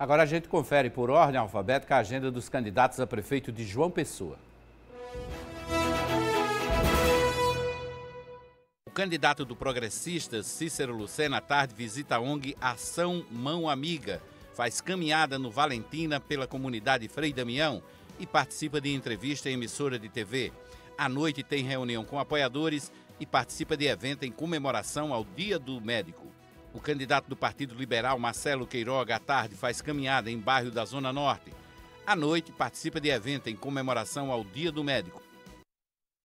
Agora a gente confere por ordem alfabética a agenda dos candidatos a prefeito de João Pessoa. O candidato do Progressistas, Cícero Lucena, à tarde visita a ONG Ação Mão Amiga, faz caminhada no Valentina pela comunidade Frei Damião e participa de entrevista em emissora de TV. À noite tem reunião com apoiadores e participa de evento em comemoração ao Dia do Médico. O candidato do Partido Liberal, Marcelo Queiroga, à tarde faz caminhada em bairro da Zona Norte. À noite, participa de evento em comemoração ao Dia do Médico.